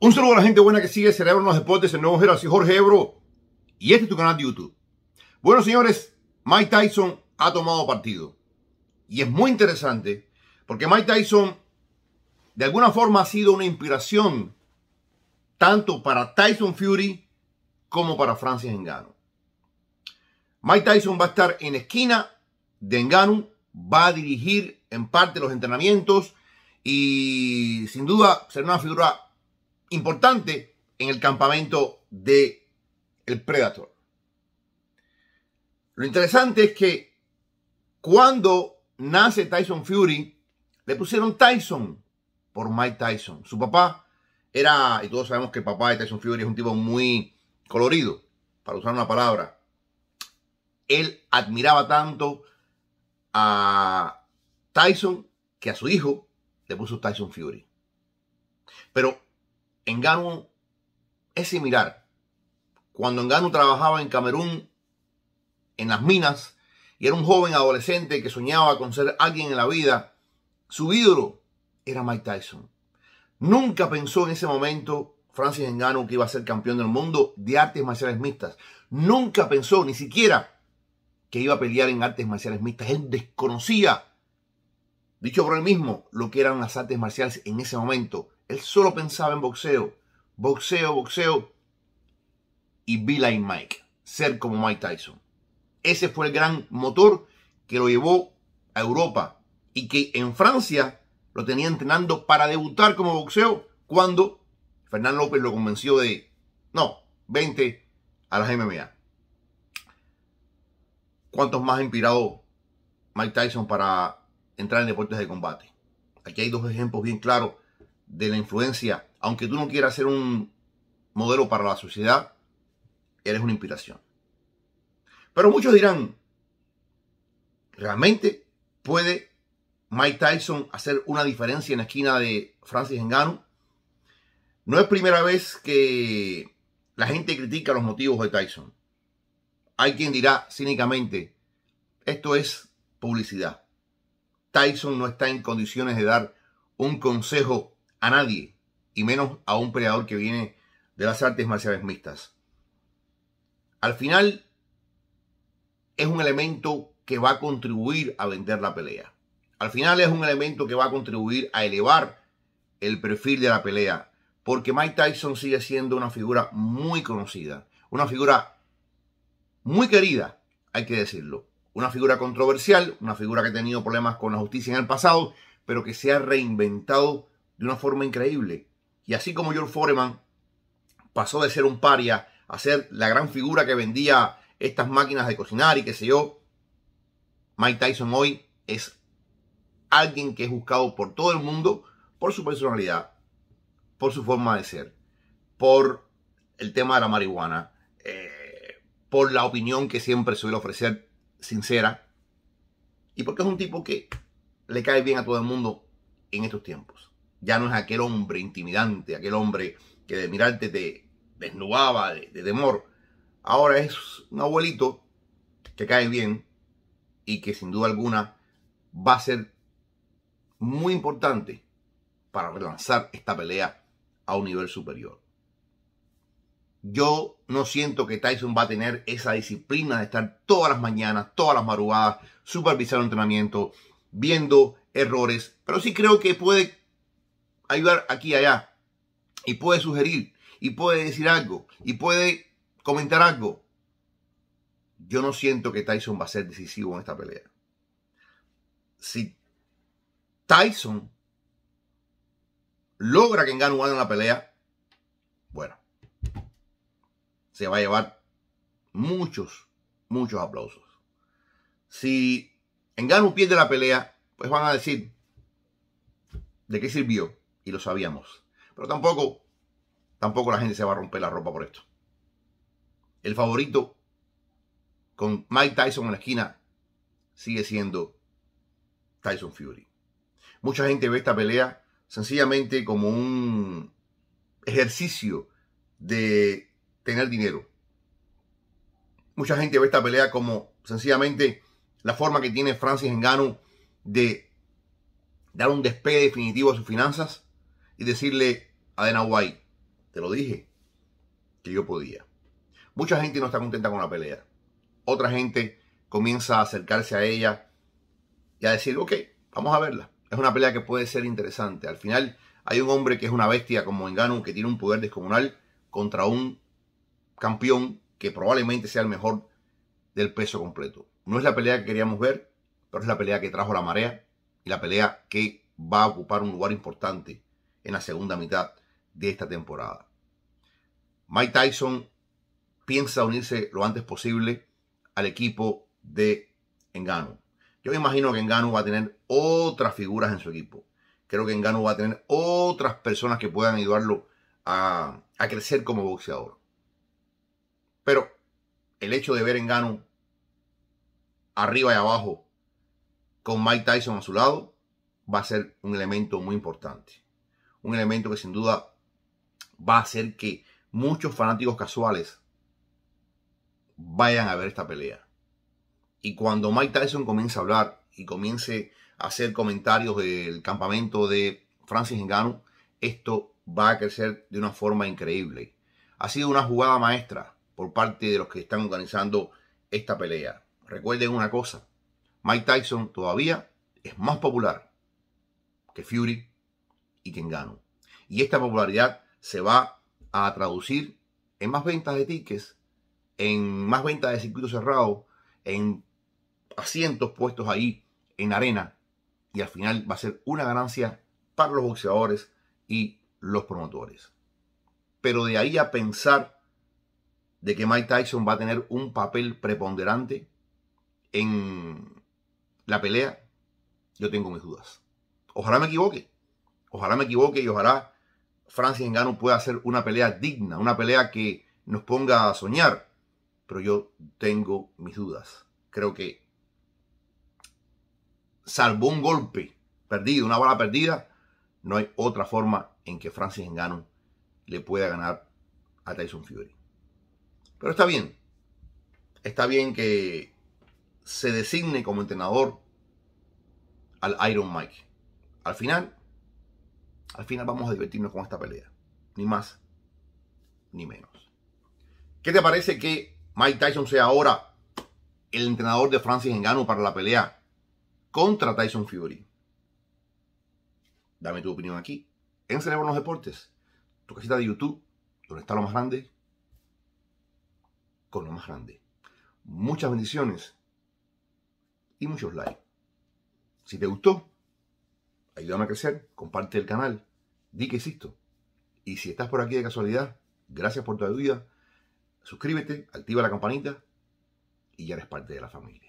Un saludo a la gente buena que sigue Cerebro en los Deportes, el nuevo Jero, soy Jorge Ebro y este es tu canal de YouTube. Bueno, señores, Mike Tyson ha tomado partido. Y es muy interesante porque Mike Tyson de alguna forma ha sido una inspiración tanto para Tyson Fury como para Francis Ngannou. Mike Tyson va a estar en esquina de Ngannou, va a dirigir en parte los entrenamientos y sin duda será una figura importante en el campamento de el Predator. Lo interesante es que cuando nace Tyson Fury, le pusieron Tyson por Mike Tyson. Su papá era, y todos sabemos que el papá de Tyson Fury es un tipo muy colorido, para usar una palabra. Él admiraba tanto a Tyson que a su hijo le puso Tyson Fury. Pero Engano es similar. Cuando Engano trabajaba en Camerún, en las minas, y era un joven adolescente que soñaba con ser alguien en la vida, su ídolo era Mike Tyson. Nunca pensó en ese momento Francis Engano que iba a ser campeón del mundo de artes marciales mixtas. Nunca pensó ni siquiera que iba a pelear en artes marciales mixtas. Él desconocía, dicho por él mismo, lo que eran las artes marciales en ese momento. Él solo pensaba en boxeo, boxeo, boxeo y be like Mike, ser como Mike Tyson. Ese fue el gran motor que lo llevó a Europa y que en Francia lo tenía entrenando para debutar como boxeo cuando Fernán López lo convenció de, no, 20 a las MMA. ¿Cuántos más ha inspirado Mike Tyson para entrar en deportes de combate? Aquí hay dos ejemplos bien claros de la influencia, aunque tú no quieras ser un modelo para la sociedad, eres una inspiración. Pero muchos dirán, ¿realmente puede Mike Tyson hacer una diferencia en la esquina de Francis Ngannou? No es primera vez que la gente critica los motivos de Tyson. Hay quien dirá cínicamente, esto es publicidad. Tyson no está en condiciones de dar un consejo a nadie, y menos a un peleador que viene de las artes marciales mixtas. Al final, es un elemento que va a contribuir a vender la pelea. Al final es un elemento que va a contribuir a elevar el perfil de la pelea, porque Mike Tyson sigue siendo una figura muy conocida, una figura muy querida, hay que decirlo, una figura controversial, una figura que ha tenido problemas con la justicia en el pasado, pero que se ha reinventado de una forma increíble. Y así como George Foreman pasó de ser un paria a ser la gran figura que vendía estas máquinas de cocinar y qué sé yo, Mike Tyson hoy es alguien que es buscado por todo el mundo por su personalidad, por su forma de ser, por el tema de la marihuana, eh, por la opinión que siempre suele ofrecer sincera y porque es un tipo que le cae bien a todo el mundo en estos tiempos. Ya no es aquel hombre intimidante, aquel hombre que de mirarte te desnudaba de, temor. Ahora es un abuelito que cae bien y que sin duda alguna va a ser muy importante para relanzar esta pelea a un nivel superior. Yo no siento que Tyson va a tener esa disciplina de estar todas las mañanas, todas las madrugadas, supervisando entrenamiento, viendo errores, pero sí creo que puede ayudar aquí y allá. Y puede sugerir, y puede decir algo, y puede comentar algo. Yo no siento que Tyson va a ser decisivo en esta pelea. Si Tyson logra que Engano gane la pelea, bueno, se va a llevar muchos, muchos aplausos. Si Engano pierde la pelea, pues van a decir, ¿de qué sirvió? Y lo sabíamos. Pero tampoco, tampoco la gente se va a romper la ropa por esto. El favorito con Mike Tyson en la esquina sigue siendo Tyson Fury. Mucha gente ve esta pelea sencillamente como un ejercicio de tener dinero. Mucha gente ve esta pelea como sencillamente la forma que tiene Francis Ngannou de dar un despegue definitivo a sus finanzas y decirle a Dana White, te lo dije, que yo podía. Mucha gente no está contenta con la pelea. Otra gente comienza a acercarse a ella y a decir, ok, vamos a verla. Es una pelea que puede ser interesante. Al final hay un hombre que es una bestia como Engano, que tiene un poder descomunal contra un campeón que probablemente sea el mejor del peso completo. No es la pelea que queríamos ver, pero es la pelea que trajo la marea y la pelea que va a ocupar un lugar importante en la segunda mitad de esta temporada. Mike Tyson piensa unirse lo antes posible al equipo de Engano. Yo me imagino que Engano va a tener otras figuras en su equipo. Creo que Engano va a tener otras personas que puedan ayudarlo a, a crecer como boxeador. Pero el hecho de ver Engano arriba y abajo con Mike Tyson a su lado va a ser un elemento muy importante. Un elemento que sin duda va a hacer que muchos fanáticos casuales vayan a ver esta pelea. Y cuando Mike Tyson comience a hablar y comience a hacer comentarios del campamento de Francis Ngannou, esto va a crecer de una forma increíble. Ha sido una jugada maestra por parte de los que están organizando esta pelea. Recuerden una cosa, Mike Tyson todavía es más popular que Fury y. Y esta popularidad se va a traducir en más ventas de tickets, en más ventas de circuitos cerrados, en asientos puestos ahí en arena y al final va a ser una ganancia para los boxeadores y los promotores. Pero de ahí a pensar de que Mike Tyson va a tener un papel preponderante en la pelea, yo tengo mis dudas. Ojalá me equivoque. Ojalá me equivoque y ojalá Francis Ngannou pueda hacer una pelea digna, una pelea que nos ponga a soñar. Pero yo tengo mis dudas. Creo que salvo un golpe perdido, una bala perdida, no hay otra forma en que Francis Ngannou le pueda ganar a Tyson Fury. Pero está bien. Está bien que se designe como entrenador al Iron Mike. Al final, al final vamos a divertirnos con esta pelea. Ni más, ni menos. ¿Qué te parece que Mike Tyson sea ahora el entrenador de Francis Ngannou para la pelea contra Tyson Fury. Dame tu opinión aquí. En Cerebro los Deportes, tu casita de YouTube, donde está lo más grande, con lo más grande. Muchas bendiciones y muchos likes. Si te gustó, ayúdame a crecer, comparte el canal, di que existo. Y si estás por aquí de casualidad, gracias por tu ayuda. Suscríbete, activa la campanita y ya eres parte de la familia.